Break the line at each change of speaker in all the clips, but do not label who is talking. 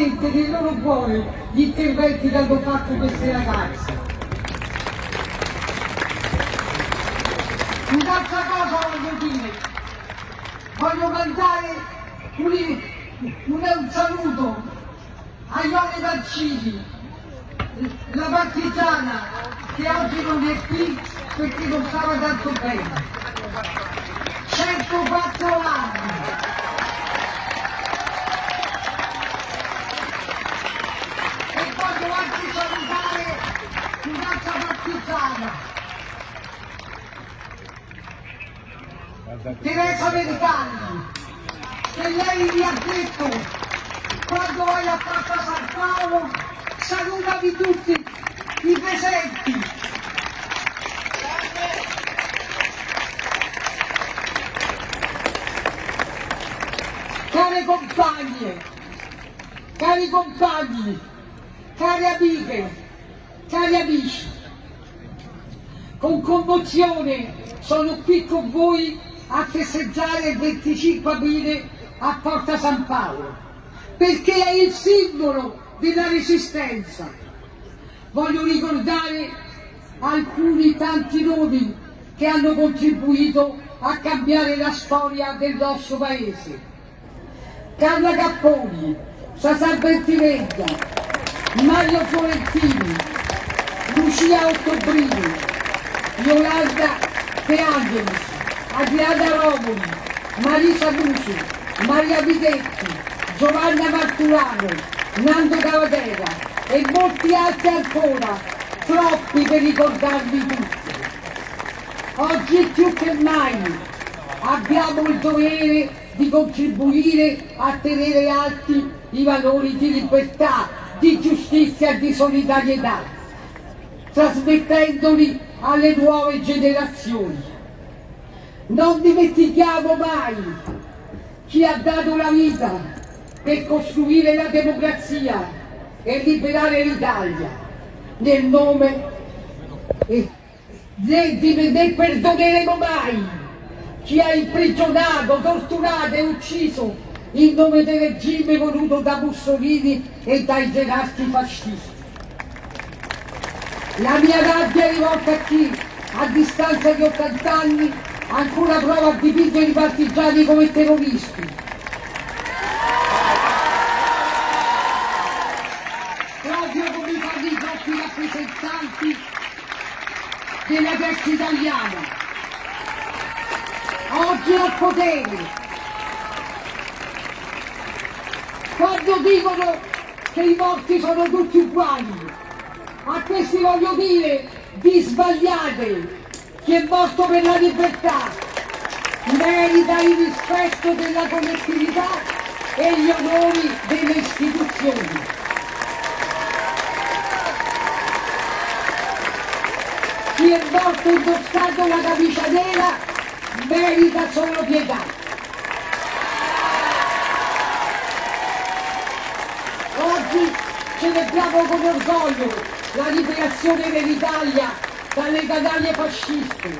veramente nel loro cuore gli interventi che hanno fatto queste ragazze. Un'altra cosa voglio dire, voglio mandare un, un saluto a Ione Vaccini, la partigiana che oggi non è qui perché non stava tanto bene. 104 anni. E voglio anche salutare un'altra partigiana. Teresa Vergalli, che lei mi ha detto quando vai a Papa San Paolo salutami tutti i presenti. Care compagne cari compagni cari amiche cari amici con commozione sono qui con voi a festeggiare il 25 aprile a Porta San Paolo perché è il simbolo della resistenza. Voglio ricordare alcuni tanti nomi che hanno contribuito a cambiare la storia del nostro paese. Carla Capponi, Sasà Bertineggia, Mario Florentini, Lucia Ottobrini, Yolanda De Angelis, Adriana Romoli, Marisa Musi, Maria Videtti, Giovanna Marturano, Nando Cavadera e molti altri ancora, troppi per ricordarvi tutti. Oggi più che mai abbiamo il dovere di contribuire a tenere alti i valori di libertà, di giustizia e di solidarietà, trasmettendoli alle nuove generazioni. Non dimentichiamo mai chi ha dato la vita per costruire la democrazia e liberare l'Italia nel nome e ne perdoneremo mai chi ha imprigionato, torturato e ucciso in nome del regime voluto da Mussolini e dai gerarchi fascisti. La mia rabbia è rivolta a chi, a distanza di 80 anni, ancora prova a dipingere i partigiani come terroristi, rappresentanti della destra italiana, oggi al potere. Quando dicono che i morti sono tutti uguali, a questi voglio dire di sbagliate, chi è morto per la libertà merita il rispetto della collettività e gli onori delle istituzioni. chi è morto indossando la camicia nera merita solo pietà. Oggi celebriamo con orgoglio la liberazione dell'Italia dalle canaglie fasciste,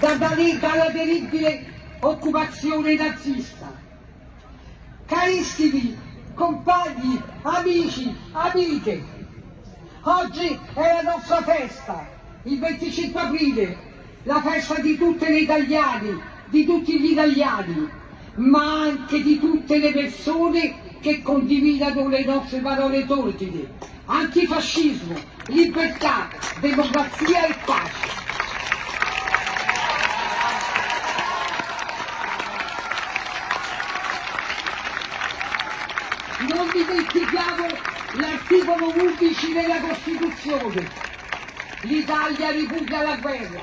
dalla terribile occupazione nazista. Carissimi compagni, amici, amiche, oggi è la nostra festa, il 25 aprile, la festa di tutte le italiane, di tutti gli italiani, ma anche di tutte le persone che condividono le nostre parole d'ordine, antifascismo, libertà, democrazia e pace. Non dimentichiamo l'articolo 11 della Costituzione l'Italia ripugna la guerra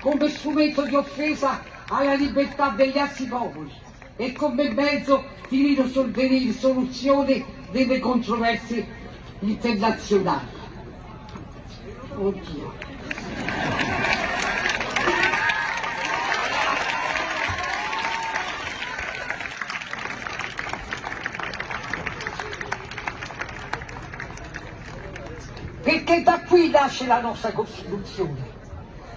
come strumento di offesa alla libertà degli altri popoli e come mezzo di risoluzione delle controversie internazionali. Oddio. perché da qui nasce la nostra Costituzione.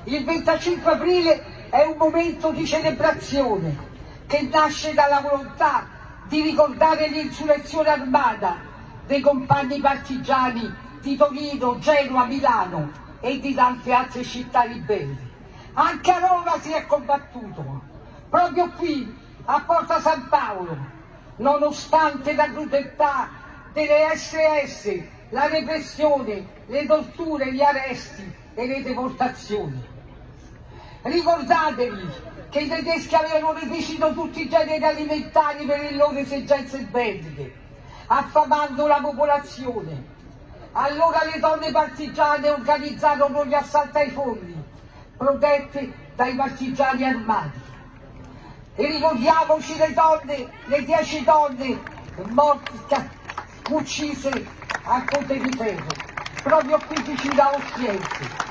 Il 25 aprile è un momento di celebrazione che nasce dalla volontà di ricordare l'insurrezione armata dei compagni partigiani di Torino, Genova, Milano e di tante altre città ribelli. Anche a Roma si è combattuto, proprio qui, a Porta San Paolo, nonostante la crudeltà delle SS, la repressione, le torture, gli arresti e le deportazioni. Ricordatevi che i tedeschi avevano requisito tutti i generi alimentari per le loro esigenze belliche, affamando la popolazione. Allora le donne partigiane organizzarono gli assalti ai forni, protette dai partigiani armati. E ricordiamoci le donne, le dieci donne morte, uccise a Conte di Ferro, proprio qui vicino a Ostiense.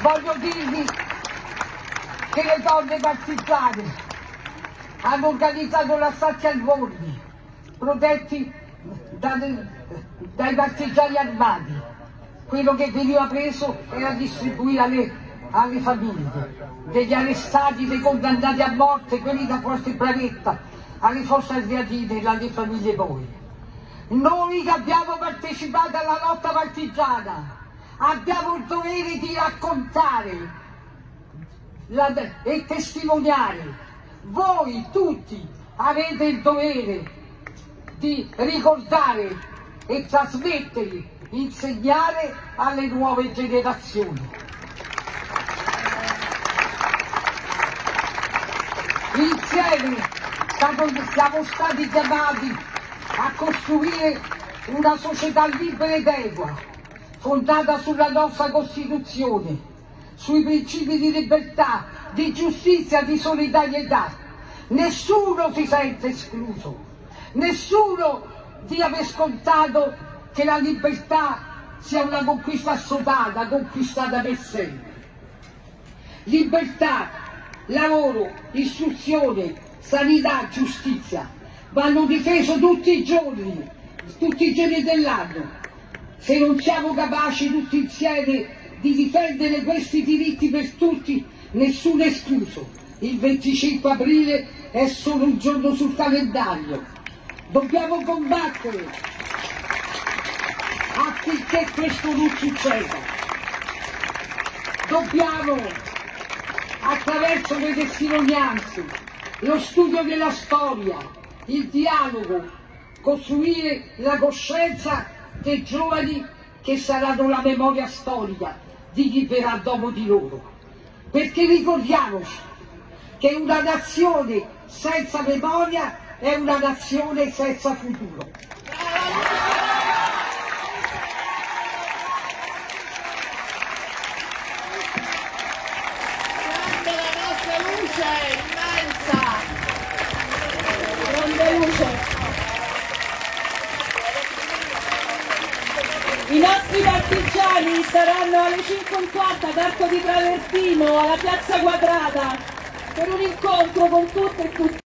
Voglio dirvi che le donne partigiane hanno organizzato l'assalto ai forni, protetti da, dai partigiani armati. Quello che veniva preso era distribuito alle, alle famiglie degli arrestati, dei condannati a morte, quelli da Forte Bravetta, alle forze ardeatine e alle famiglie poi. Noi che abbiamo partecipato alla lotta partigiana, abbiamo il dovere di raccontare la, e testimoniare. Voi tutti avete il dovere di ricordare e trasmettere, insegnare alle nuove generazioni. Insieme siamo stati chiamati a costruire una società libera ed equa fondata sulla nostra Costituzione, sui principi di libertà, di giustizia, di solidarietà. Nessuno si sente escluso, nessuno dia per scontato che la libertà sia una conquista assodata, conquistata per sempre. Libertà, lavoro, istruzione, sanità, giustizia vanno difeso tutti i giorni, tutti i giorni dell'anno se non siamo capaci tutti insieme di difendere questi diritti per tutti, nessuno escluso. Il 25 aprile è solo un giorno sul calendario. Dobbiamo combattere affinché questo non succeda. Dobbiamo, attraverso le testimonianze, lo studio della storia, il dialogo, costruire la coscienza dei giovani che saranno la memoria storica di chi verrà dopo di loro. Perché ricordiamoci che una nazione senza memoria è una nazione senza futuro.
Saranno alle 5.40 ad Arco di Travertino, alla Piazza Quadrata, per un incontro con tutte e tutti.